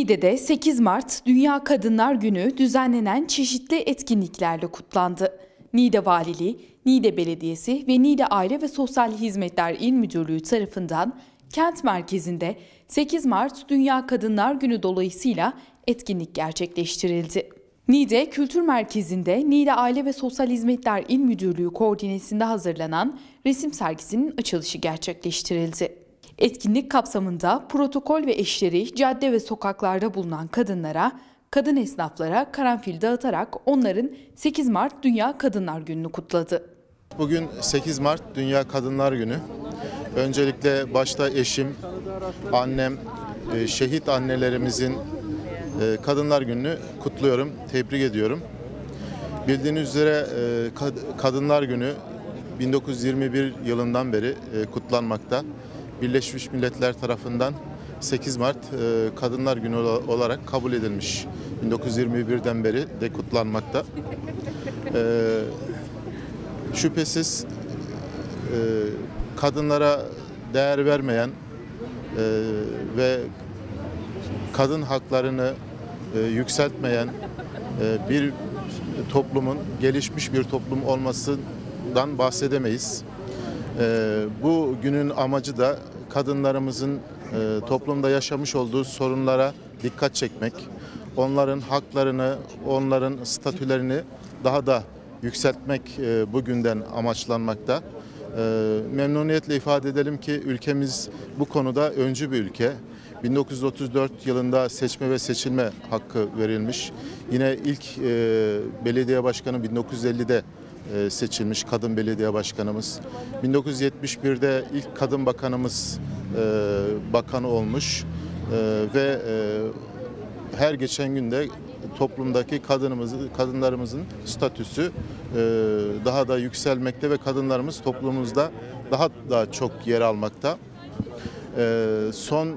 Niğde'de 8 Mart Dünya Kadınlar Günü düzenlenen çeşitli etkinliklerle kutlandı. Niğde Valiliği, Niğde Belediyesi ve Niğde Aile ve Sosyal Hizmetler İl Müdürlüğü tarafından kent merkezinde 8 Mart Dünya Kadınlar Günü dolayısıyla etkinlik gerçekleştirildi. Niğde Kültür Merkezi'nde Niğde Aile ve Sosyal Hizmetler İl Müdürlüğü koordinesinde hazırlanan resim sergisinin açılışı gerçekleştirildi. Etkinlik kapsamında protokol ve eşleri cadde ve sokaklarda bulunan kadınlara, kadın esnaflara karanfil dağıtarak onların 8 Mart Dünya Kadınlar Günü'nü kutladı. Bugün 8 Mart Dünya Kadınlar Günü. Öncelikle başta eşim, annem, e, şehit annelerimizin e, Kadınlar Günü'nü kutluyorum, tebrik ediyorum. Bildiğiniz üzere e, Kad- Kadınlar Günü 1921 yılından beri kutlanmakta. Birleşmiş Milletler tarafından 8 Mart e, Kadınlar Günü ola- olarak kabul edilmiş. 1921'den beri de kutlanmakta. E, şüphesiz e, kadınlara değer vermeyen ve kadın haklarını yükseltmeyen bir toplumun gelişmiş bir toplum olmasından bahsedemeyiz. E, bu günün amacı da kadınlarımızın e, toplumda yaşamış olduğu sorunlara dikkat çekmek, onların haklarını, onların statülerini daha da yükseltmek e, bugünden amaçlanmakta. E, memnuniyetle ifade edelim ki ülkemiz bu konuda öncü bir ülke. 1934 yılında seçme ve seçilme hakkı verilmiş. Yine ilk e, belediye başkanı 1950'de e, seçilmiş kadın belediye başkanımız. 1971'de ilk kadın bakanımız e, bakan olmuş E, ve e, her geçen günde toplumdaki kadınımızın, kadınlarımızın statüsü e, daha da yükselmekte ve kadınlarımız toplumumuzda daha da çok yer almakta. E, son e,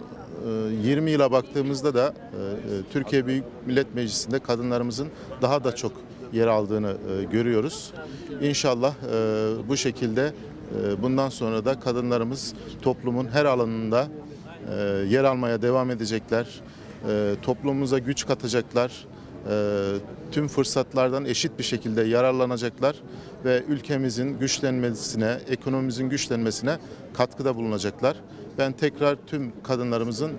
20 yıla baktığımızda da e, e, Türkiye Büyük Millet Meclisi'nde kadınlarımızın daha da çok yer aldığını e, görüyoruz. İnşallah e, bu şekilde e, bundan sonra da kadınlarımız toplumun her alanında yer almaya devam edecekler. Toplumumuza güç katacaklar. Tüm fırsatlardan eşit bir şekilde yararlanacaklar ve ülkemizin güçlenmesine, ekonomimizin güçlenmesine katkıda bulunacaklar. Ben tekrar tüm kadınlarımızın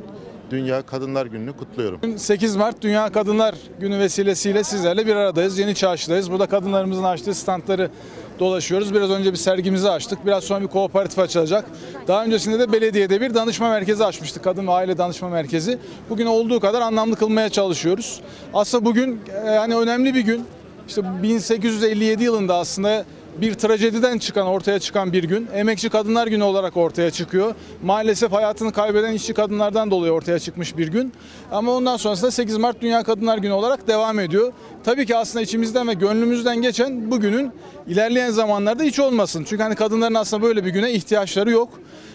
Dünya Kadınlar Günü'nü kutluyorum. 8 Mart Dünya Kadınlar Günü vesilesiyle sizlerle bir aradayız. Yeni Çarşı'dayız. Burada kadınlarımızın açtığı standları dolaşıyoruz. Biraz önce bir sergimizi açtık. Biraz sonra bir kooperatif açılacak. Daha öncesinde de belediyede bir danışma merkezi açmıştık. Kadın ve Aile Danışma Merkezi. Bugün olduğu kadar anlamlı kılmaya çalışıyoruz. Aslında bugün e, hani önemli bir gün. İşte 1857 yılında aslında bir trajediden çıkan, ortaya çıkan bir gün. Emekçi Kadınlar Günü olarak ortaya çıkıyor. Maalesef hayatını kaybeden işçi kadınlardan dolayı ortaya çıkmış bir gün. Ama ondan sonrasında 8 Mart Dünya Kadınlar Günü olarak devam ediyor. Tabii ki aslında içimizden ve gönlümüzden geçen bugünün ilerleyen zamanlarda hiç olmasın. Çünkü hani kadınların aslında böyle bir güne ihtiyaçları yok.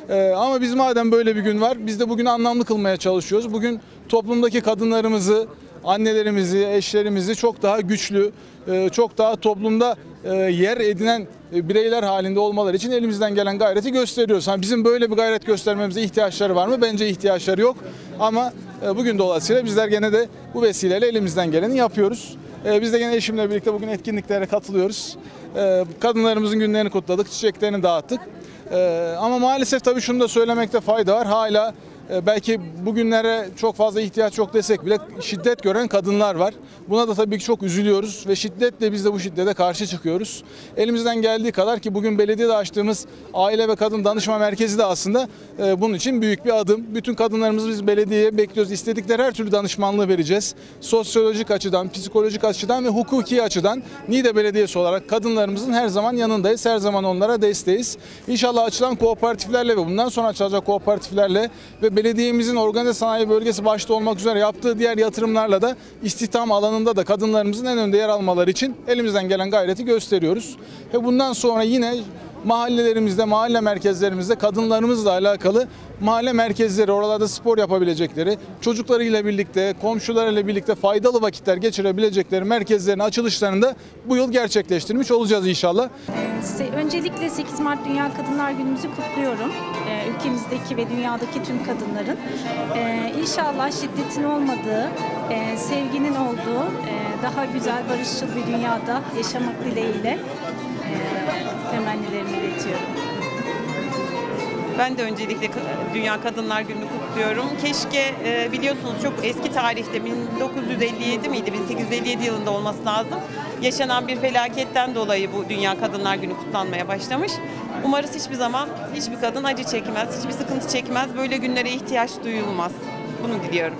Ee, ama biz madem böyle bir gün var, biz de bugünü anlamlı kılmaya çalışıyoruz. Bugün toplumdaki kadınlarımızı, annelerimizi, eşlerimizi çok daha güçlü, e, çok daha toplumda e, yer edinen e, bireyler halinde olmaları için elimizden gelen gayreti gösteriyoruz. Hani bizim böyle bir gayret göstermemize ihtiyaçları var mı? Bence ihtiyaçları yok. Ama bugün dolayısıyla bizler gene de bu vesileyle elimizden geleni yapıyoruz. Biz de gene eşimle birlikte bugün etkinliklere katılıyoruz. Kadınlarımızın günlerini kutladık, çiçeklerini dağıttık. Ama maalesef tabii şunu da söylemekte fayda var. Hala belki bugünlere çok fazla ihtiyaç yok desek bile şiddet gören kadınlar var. Buna da tabii ki çok üzülüyoruz ve şiddetle biz de bu şiddete karşı çıkıyoruz. Elimizden geldiği kadar ki bugün belediyede açtığımız aile ve kadın danışma merkezi de aslında e, bunun için büyük bir adım. Bütün kadınlarımızı biz belediyeye bekliyoruz. İstedikleri her türlü danışmanlığı vereceğiz. Sosyolojik açıdan, psikolojik açıdan ve hukuki açıdan Niğde Belediyesi olarak kadınlarımızın her zaman yanındayız. Her zaman onlara desteğiz. İnşallah açılan kooperatiflerle ve bundan sonra açılacak kooperatiflerle ve belediyemizin organize sanayi bölgesi başta olmak üzere yaptığı diğer yatırımlarla da istihdam alanında da kadınlarımızın en önde yer almaları için elimizden gelen gayreti gösteriyoruz. Ve bundan sonra yine mahallelerimizde, mahalle merkezlerimizde kadınlarımızla alakalı mahalle merkezleri, oralarda spor yapabilecekleri, çocuklarıyla birlikte, komşularıyla birlikte faydalı vakitler geçirebilecekleri merkezlerin açılışlarını da bu yıl gerçekleştirmiş olacağız inşallah. Öncelikle 8 Mart Dünya Kadınlar Günümüzü kutluyorum. Ee, ülkemizdeki ve dünyadaki tüm kadınların. Ee, inşallah şiddetin olmadığı, e, sevginin olduğu, e, daha güzel, barışçıl bir dünyada yaşamak dileğiyle e, temennilerimi iletiyorum. Ben de öncelikle Dünya Kadınlar Günü'nü kutluyorum. Keşke e, biliyorsunuz çok eski tarihte 1957 miydi? 1857 yılında olması lazım. Yaşanan bir felaketten dolayı bu Dünya Kadınlar Günü kutlanmaya başlamış. Umarız hiçbir zaman hiçbir kadın acı çekmez, hiçbir sıkıntı çekmez. Böyle günlere ihtiyaç duyulmaz. Bunu diliyorum.